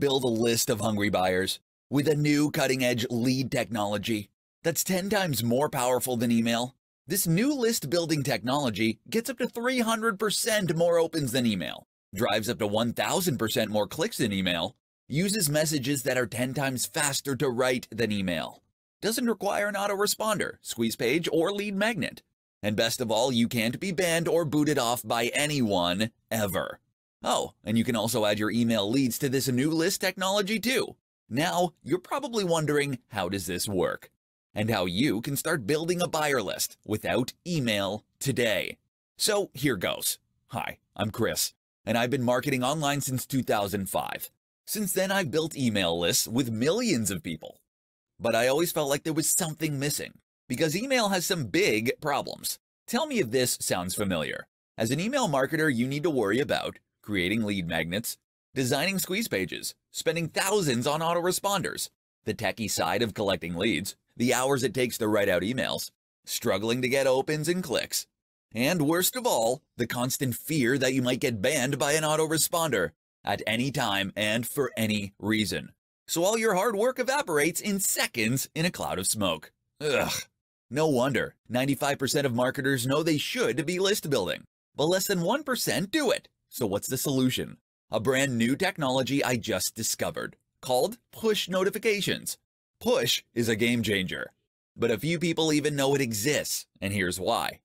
build a list of hungry buyers with a new cutting edge lead technology that's 10 times more powerful than email. This new list building technology gets up to 300% more opens than email, drives up to 1000% more clicks than email, uses messages that are 10 times faster to write than email, doesn't require an autoresponder, squeeze page, or lead magnet. And best of all, you can't be banned or booted off by anyone ever. Oh, and you can also add your email leads to this new list technology too. Now, you're probably wondering how does this work? And how you can start building a buyer list without email today. So here goes. Hi, I'm Chris, and I've been marketing online since 2005. Since then, I've built email lists with millions of people. But I always felt like there was something missing, because email has some big problems. Tell me if this sounds familiar. As an email marketer, you need to worry about creating lead magnets, designing squeeze pages, spending thousands on autoresponders, the techie side of collecting leads, the hours it takes to write out emails, struggling to get opens and clicks, and worst of all, the constant fear that you might get banned by an autoresponder at any time and for any reason. So all your hard work evaporates in seconds in a cloud of smoke. Ugh. No wonder 95% of marketers know they should be list building, but less than 1% do it. So what's the solution? A brand new technology I just discovered called push notifications. Push is a game changer, but a few people even know it exists, and here's why.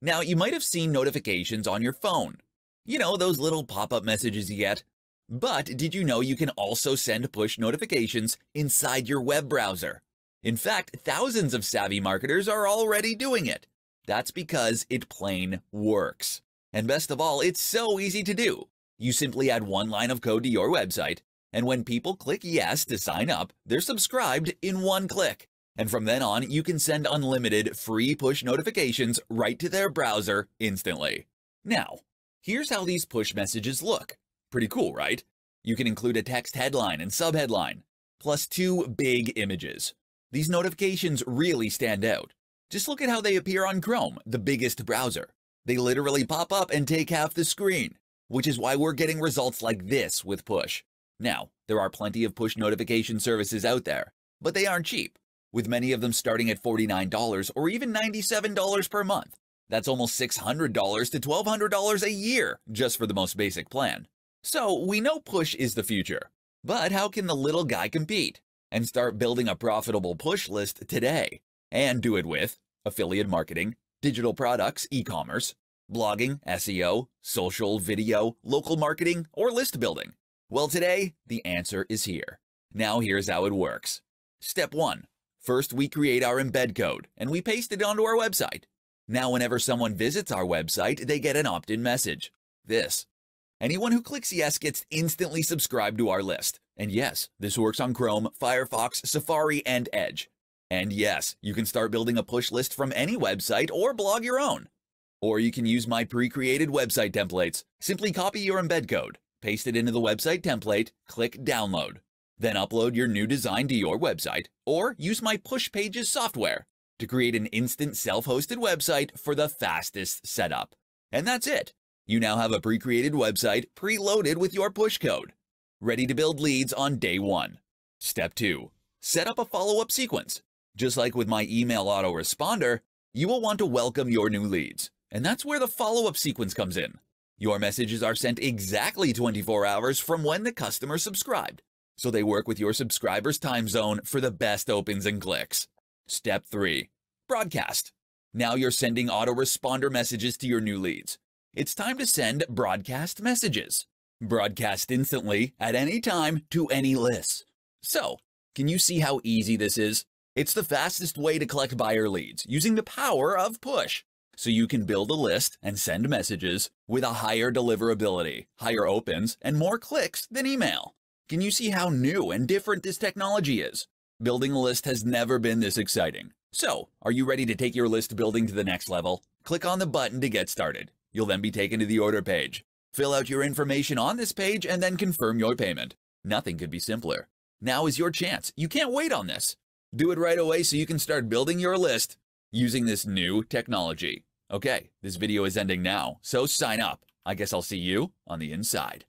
Now, you might have seen notifications on your phone. You know, those little pop-up messages you get. But did you know you can also send push notifications inside your web browser? In fact, thousands of savvy marketers are already doing it. That's because it plain works. And best of all, it's so easy to do. You simply add one line of code to your website, and when people click yes to sign up, they're subscribed in one click. And from then on, you can send unlimited free push notifications right to their browser instantly. Now, here's how these push messages look. Pretty cool, right? You can include a text headline and subheadline, plus two big images. These notifications really stand out. Just look at how they appear on Chrome, the biggest browser. They literally pop up and take half the screen, which is why we're getting results like this with push. Now, there are plenty of push notification services out there, but they aren't cheap, with many of them starting at $49 or even $97 per month. That's almost $600 to $1,200 a year just for the most basic plan. So we know push is the future, but how can the little guy compete and start building a profitable push list today and do it with affiliate marketing, digital products, e-commerce, blogging, SEO, social, video, local marketing, or list building? Well, today, the answer is here. Now here's how it works. Step 1. First, we create our embed code, and we paste it onto our website. Now, whenever someone visits our website, they get an opt-in message. This. Anyone who clicks yes gets instantly subscribed to our list. And yes, this works on Chrome, Firefox, Safari, and Edge. And yes, you can start building a push list from any website or blog your own. Or you can use my pre-created website templates. Simply copy your embed code, paste it into the website template, click download. Then upload your new design to your website, or use my Push Pages software to create an instant self-hosted website for the fastest setup. And that's it. You now have a pre-created website preloaded with your push code, ready to build leads on day one. Step 2. Set up a follow-up sequence. Just like with my email autoresponder, you will want to welcome your new leads. And that's where the follow-up sequence comes in. Your messages are sent exactly 24 hours from when the customer subscribed, so they work with your subscriber's time zone for the best opens and clicks. Step 3. Broadcast. Now you're sending autoresponder messages to your new leads. It's time to send broadcast messages. Broadcast instantly, at any time, to any list. So, can you see how easy this is? It's the fastest way to collect buyer leads using the power of push. So you can build a list and send messages with a higher deliverability, higher opens, and more clicks than email. Can you see how new and different this technology is? Building a list has never been this exciting. So, are you ready to take your list building to the next level? Click on the button to get started. You'll then be taken to the order page. Fill out your information on this page and then confirm your payment. Nothing could be simpler. Now is your chance. You can't wait on this. Do it right away so you can start building your list using this new technology. Okay, this video is ending now, so sign up. I guess I'll see you on the inside.